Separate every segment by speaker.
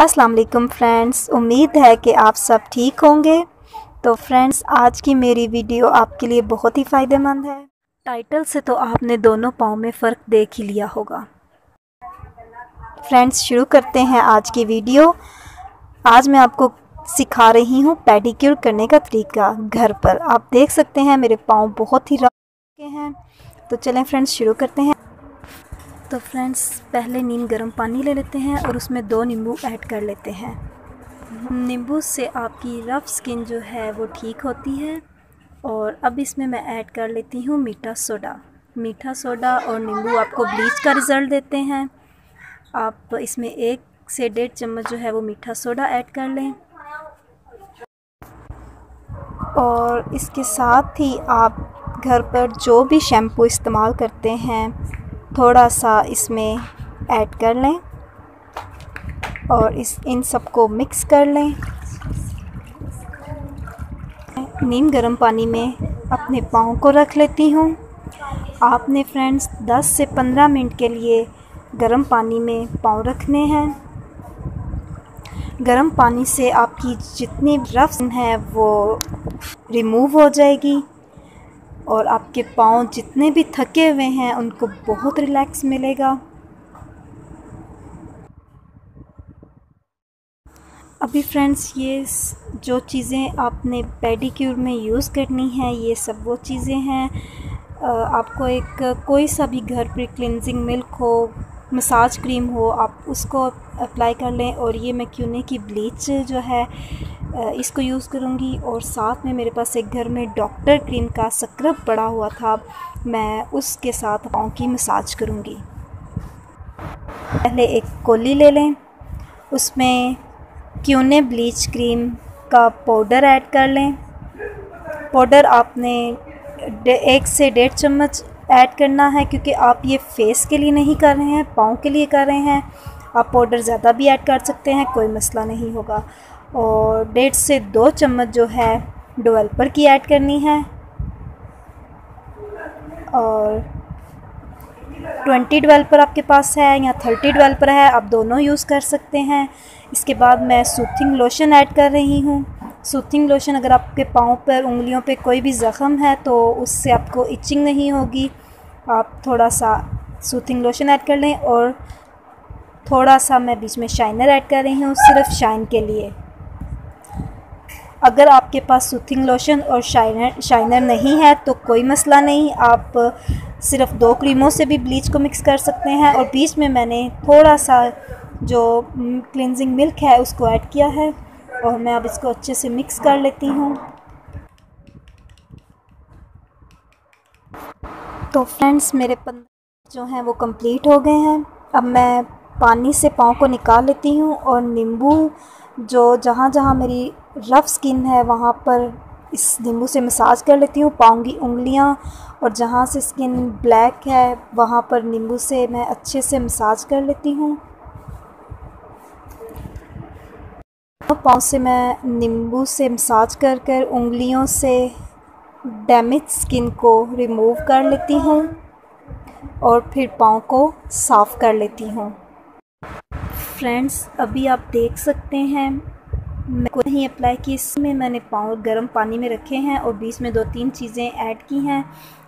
Speaker 1: अस्सलाम वालेकुम फ्रेंड्स। उम्मीद है कि आप सब ठीक होंगे। तो फ्रेंड्स, आज की मेरी वीडियो आपके लिए बहुत ही फ़ायदेमंद है। टाइटल से तो आपने दोनों पाँव में फ़र्क देख ही लिया होगा। फ्रेंड्स, शुरू करते हैं आज की वीडियो। आज मैं आपको सिखा रही हूँ पेडिक्योर करने का तरीका घर पर। आप देख सकते हैं मेरे पाँव बहुत ही रफ हैं। तो चलें फ्रेंड्स, शुरू करते हैं। तो फ्रेंड्स, पहले नीम गर्म पानी ले लेते हैं और उसमें दो नींबू ऐड कर लेते हैं। नींबू से आपकी रफ़ स्किन जो है वो ठीक होती है और अब इसमें मैं ऐड कर लेती हूँ मीठा सोडा। मीठा सोडा और नींबू आपको ब्लीच का रिज़ल्ट देते हैं। आप इसमें एक से डेढ़ चम्मच जो है वो मीठा सोडा ऐड कर लें। और इसके साथ ही आप घर पर जो भी शैम्पू इस्तेमाल करते हैं थोड़ा सा इसमें ऐड कर लें और इस, इन सबको मिक्स कर लें। नीम गर्म पानी में अपने पाँव को रख लेती हूँ। आपने फ्रेंड्स 10 से 15 मिनट के लिए गर्म पानी में पाँव रखने हैं। गर्म पानी से आपकी जितनी रफ्स है वो रिमूव हो जाएगी। और आपके पाँव जितने भी थके हुए हैं, उनको बहुत रिलैक्स मिलेगा। अभी फ्रेंड्स ये जो चीज़ें आपने पेडिक्योर में यूज़ करनी है, ये सब वो चीज़ें हैं। आपको एक कोई सा भी घर पर क्लिनजिंग मिल्क हो मसाज क्रीम हो, आप उसको अप्लाई कर लें और ये मैं क्यूने की ब्लीच जो है इसको यूज़ करूँगी और साथ में मेरे पास एक घर में डॉक्टर क्रीम का स्क्रब पड़ा हुआ था, मैं उसके साथ पाँव की मसाज करूँगी। पहले एक कोली ले लें, उसमें क्यूने ब्लीच क्रीम का पाउडर ऐड कर लें। पाउडर आपने एक से डेढ़ चम्मच ऐड करना है क्योंकि आप ये फेस के लिए नहीं कर रहे हैं, पाँव के लिए कर रहे हैं। आप पाउडर ज़्यादा भी ऐड कर सकते हैं, कोई मसला नहीं होगा। और डेढ़ से दो चम्मच जो है डेवलपर की ऐड करनी है। और ट्वेंटी डेवलपर आपके पास है या थर्टी डेवलपर है, आप दोनों यूज़ कर सकते हैं। इसके बाद मैं सूथिंग लोशन ऐड कर रही हूँ। सूथिंग लोशन अगर आपके पाँव पर, उंगलियों पे कोई भी ज़ख़म है तो उससे आपको इचिंग नहीं होगी। आप थोड़ा सा सूथिंग लोशन ऐड कर लें और थोड़ा सा मैं बीच में शाइनर ऐड कर रही हूँ, सिर्फ़ शाइन के लिए। अगर आपके पास सूथिंग लोशन और शाइनर शाइनर नहीं है तो कोई मसला नहीं। आप सिर्फ़ दो क्रीमों से भी ब्लीच को मिक्स कर सकते हैं और बीच में मैंने थोड़ा सा जो क्लिनजिंग मिल्क है उसको ऐड किया है और मैं अब इसको अच्छे से मिक्स कर लेती हूँ। तो फ्रेंड्स, मेरे पंद्रह जो हैं वो कंप्लीट हो गए हैं। अब मैं पानी से पाँव को निकाल लेती हूँ और नींबू जो जहाँ जहाँ मेरी रफ़ स्किन है, वहाँ पर इस नींबू से मसाज कर लेती हूँ की उंगलियाँ और जहाँ से स्किन ब्लैक है, वहाँ पर नींबू से मैं अच्छे से मसाज कर लेती हूँ। पाँव से मैं नींबू से मसाज कर कर उंगलियों से डैमेज स्किन को रिमूव कर लेती हूँ और फिर पाँव को साफ़ कर लेती हूँ। फ्रेंड्स, अभी आप देख सकते हैं मैं को नहीं अप्लाई की, इसमें मैंने पाँव गर्म पानी में रखे हैं और बीच में दो तीन चीज़ें ऐड की हैं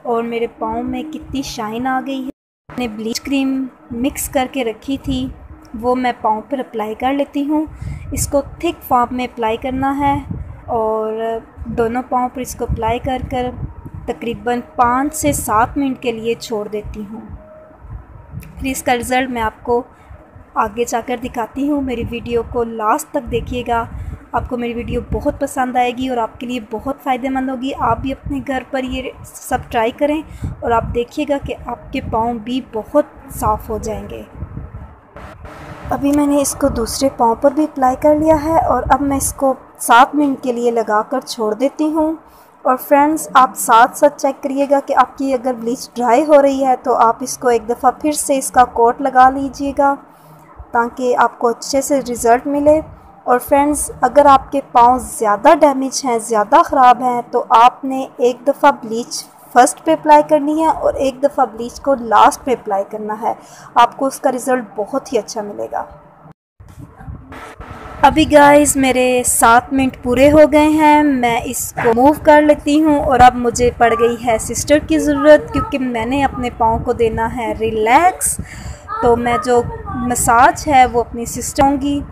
Speaker 1: और मेरे पाँव में कितनी शाइन आ गई है। मैंने ब्लीच क्रीम मिक्स करके रखी थी, वो मैं पाँव पर अप्लाई कर लेती हूँ। इसको थिक फॉर्म में अप्लाई करना है और दोनों पाँव पर इसको अप्लाई कर कर तकरीबन पाँच से सात मिनट के लिए छोड़ देती हूँ। फिर इसका रिज़ल्ट मैं आपको आगे जाकर दिखाती हूँ। मेरी वीडियो को लास्ट तक देखिएगा। आपको मेरी वीडियो बहुत पसंद आएगी और आपके लिए बहुत फ़ायदेमंद होगी। आप भी अपने घर पर ये सब ट्राई करें और आप देखिएगा कि आपके पाँव भी बहुत साफ़ हो जाएँगे। अभी मैंने इसको दूसरे पाँव पर भी अप्लाई कर लिया है और अब मैं इसको सात मिनट के लिए लगा कर छोड़ देती हूँ। और फ्रेंड्स आप साथ साथ चेक करिएगा कि आपकी अगर ब्लीच ड्राई हो रही है तो आप इसको एक दफ़ा फिर से इसका कोट लगा लीजिएगा ताकि आपको अच्छे से रिज़ल्ट मिले। और फ्रेंड्स अगर आपके पाँव ज़्यादा डैमेज हैं, ज़्यादा ख़राब हैं तो आपने एक दफ़ा ब्लीच फ़र्स्ट पे अप्लाई करनी है और एक दफ़ा ब्लीच को लास्ट पे अप्लाई करना है। आपको उसका रिज़ल्ट बहुत ही अच्छा मिलेगा। अभी गाइस मेरे सात मिनट पूरे हो गए हैं। मैं इसको मूव कर लेती हूँ और अब मुझे पड़ गई है सिस्टर की ज़रूरत, क्योंकि मैंने अपने पाँव को देना है रिलैक्स तो मैं जो मसाज है, वो अपनी सिस्टर होंगी।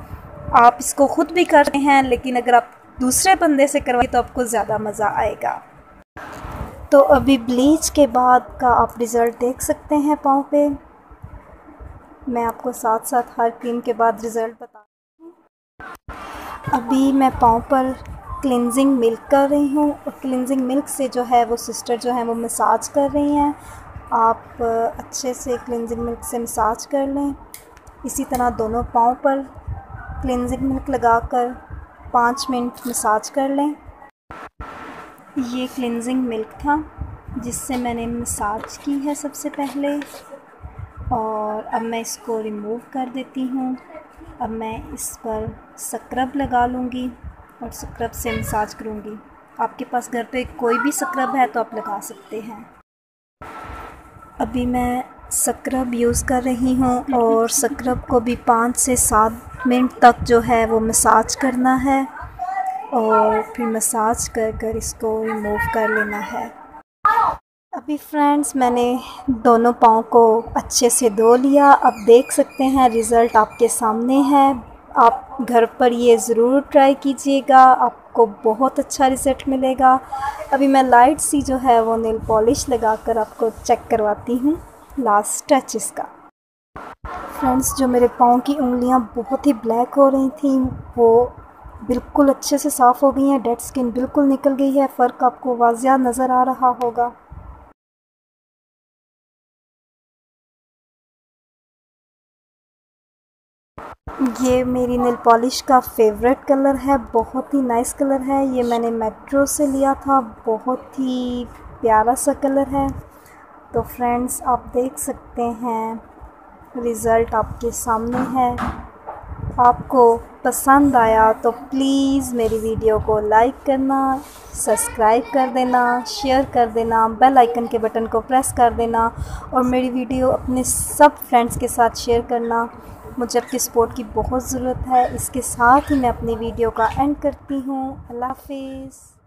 Speaker 1: आप इसको ख़ुद भी कर रहे हैं, लेकिन अगर आप दूसरे बंदे से करवाए तो आपको ज़्यादा मज़ा आएगा। तो अभी ब्लीच के बाद का आप रिज़ल्ट देख सकते हैं पाँव पे। मैं आपको साथ साथ हर क्रीम के बाद रिज़ल्ट बता अभी मैं पाँव पर क्लिनजिंग मिल्क कर रही हूँ। और क्लिनजिंग मिल्क से जो है वो सिस्टर जो है वो मसाज कर रही हैं। आप अच्छे से क्लिनजिंग मिल्क से मसाज कर लें। इसी तरह दोनों पाँव पर क्लिनजिंग मिल्क लगाकर पाँच मिनट मसाज कर लें। ये क्लिनजिंग मिल्क था, जिससे मैंने मसाज की है सबसे पहले। और अब मैं इसको रिमूव कर देती हूँ। अब मैं इस पर स्क्रब लगा लूँगी और स्क्रब से मसाज करूँगी। आपके पास घर पे कोई भी स्क्रब है तो आप लगा सकते हैं। अभी मैं स्क्रब यूज़ कर रही हूँ और स्क्रब को भी पाँच से सात मिनट तक जो है वो मसाज करना है और फिर मसाज कर कर इसको रिमूव कर लेना है। अभी फ्रेंड्स मैंने दोनों पाँव को अच्छे से धो लिया। अब देख सकते हैं रिज़ल्ट आपके सामने है। आप घर पर ये ज़रूर ट्राई कीजिएगा। आपको बहुत अच्छा रिज़ल्ट मिलेगा। अभी मैं लाइट सी जो है वो नेल पॉलिश लगाकर आपको चेक करवाती हूँ। लास्ट टच इसका फ्रेंड्स जो मेरे पाँव की उंगलियाँ बहुत ही ब्लैक हो रही थी, वो बिल्कुल अच्छे से साफ़ हो गई हैं डेड स्किन बिल्कुल निकल गई है, फ़र्क आपको वाजिया नज़र आ रहा होगा। ये मेरी नेल पॉलिश का फेवरेट कलर है, बहुत ही नाइस कलर है, ये मैंने मेट्रो से लिया था, बहुत ही प्यारा सा कलर है। तो फ्रेंड्स आप देख सकते हैं रिज़ल्ट आपके सामने है। आपको पसंद आया तो प्लीज़ मेरी वीडियो को लाइक करना सब्सक्राइब कर देना शेयर कर देना बेल आइकन के बटन को प्रेस कर देना और मेरी वीडियो अपने सब फ्रेंड्स के साथ शेयर करना। मुझे आपकी सपोर्ट की बहुत ज़रूरत है। इसके साथ ही मैं अपनी वीडियो का एंड करती हूँ। अल्लाह हाफिज़।